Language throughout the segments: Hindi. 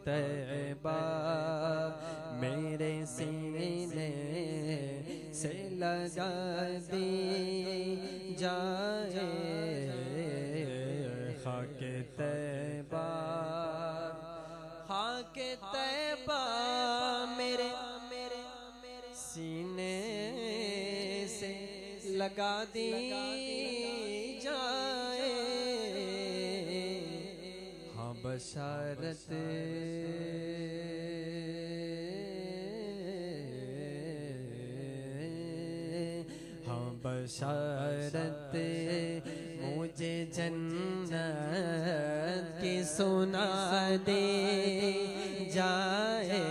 तैबा मेरे सीने से लगा दी जाए। खाक तैबा खाक तैबा मेरे मेरे सीने से लगा दी। बशारत। हाँ बशारत। मुझे जन्नत की सुना दे जाए।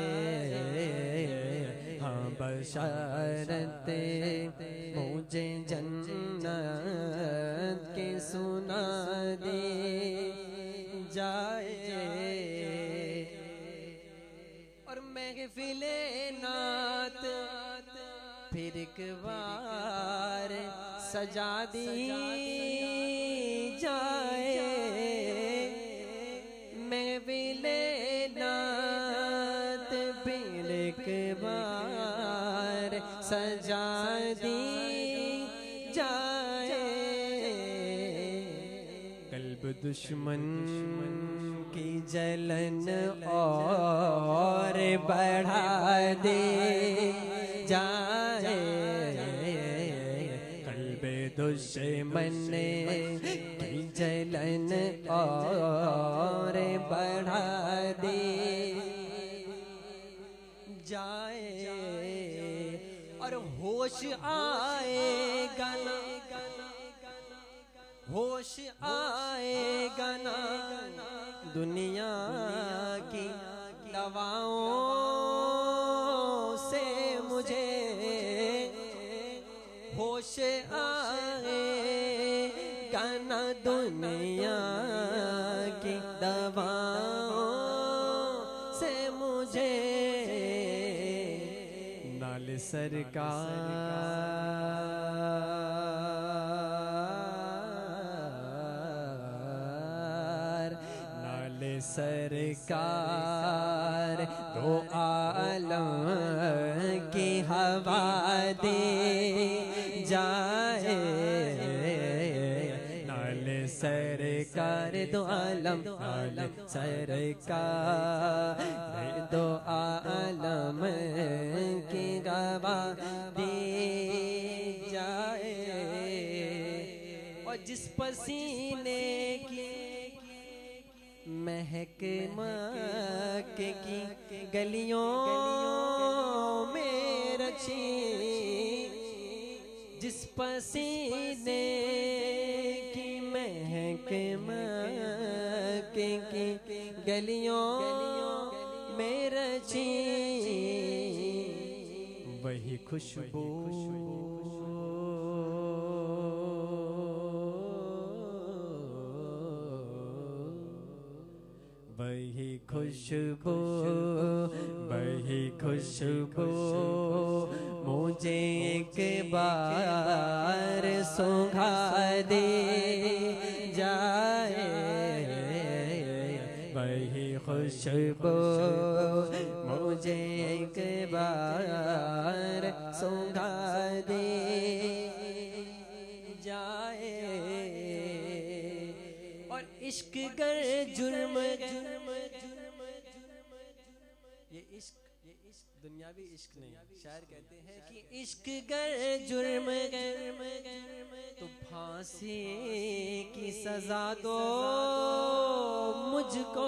हाँ बशारत। फिर बार सजा दी जाए। महफिले नात फिर बार सजा दी जाए। कल्ब दुश्मन की जलन और बढ़ा दे। जाए दुश्मन की जलन और बढ़ा दे। जाए और होश आएगा ना। होश आएगा ना। दुनिया की दवाओं से मुझे होश आएगा ना दुनिया की दवाओं से मुझे नाल सरकार नाल सरकार दो आलम की हवा दे जाए। सरकार दो आलम नाल सरकार दो आलम की गवा दे जाए। और जिस पसीने की महक मक की गलियों में रची, जिस पसीने की महक मक की गलियों में रची। वही खुशबू। वही खुशबू। वही खुशबू। मुझे एक बार सुखा दे। खुशबू मुझे एक बार सुधा दे जाए। और इश्क कर जुर्म ये दुनियावी इश्क नहीं शायर कहते हैं कि इश्क गर जुर्म तो फांसी की सजा दो मुझको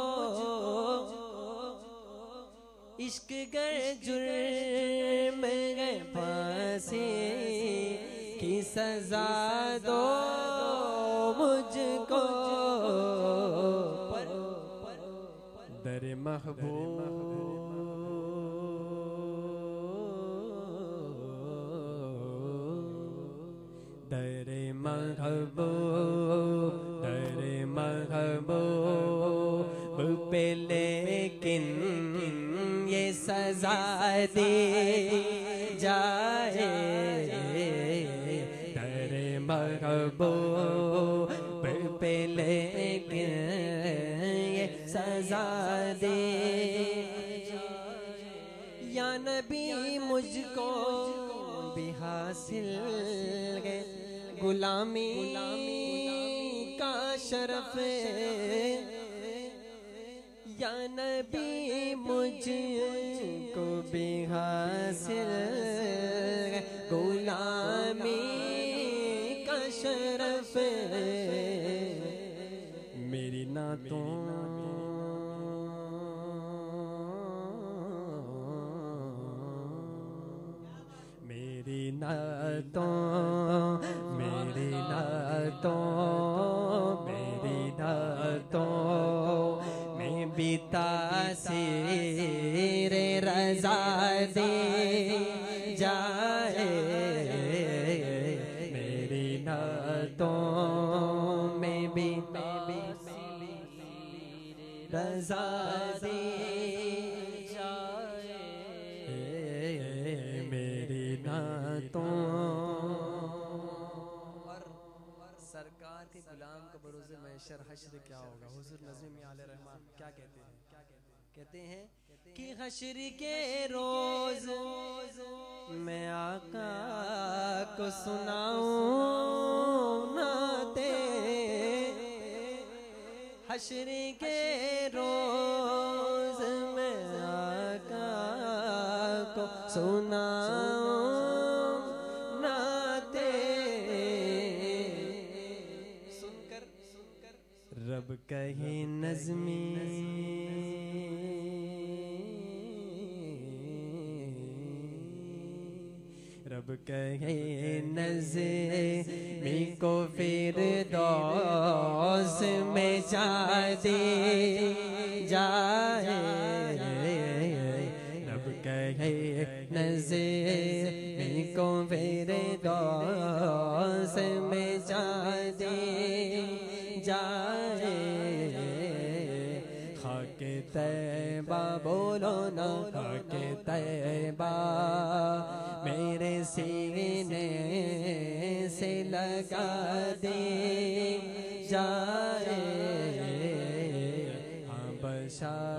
इश्क गर जुर्म है फांसी की सजा दो मुझको दर महबूब दर महबूब दर महबूब पे लेकिन ये सजा दे, जाए। दर महबूब पे लेकिन ये सजा दे नबी मुझको भी हासिल गुलामी का शरफ या नबी मुझको भी हासिल गुलामी का शरफ मेरी नातों नातों मेरी नातों मेरी नातों मैं बीता से रे रजा दे, जाए मेरी नातों में बीता रजा दे महशर हशर क्या होगा? हुजूर नजम आल रहमान, क्या कहते हैं? क्या कहते हैं कहते हैं कि हशर के रोज मैं आका को सुनाऊं नाते हशर के रोज मैं आका को सुनाऊं कहे नजमी। रब कहे नजमी। को फिर दोस में जा दे जाए। रब कहे नजमी। को फिर दोस में जा दे जाए। खाके तैबा बोलो ना के तैबा मेरे सीने से लगा दे जाए। हाँ बशारत